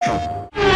Tchau.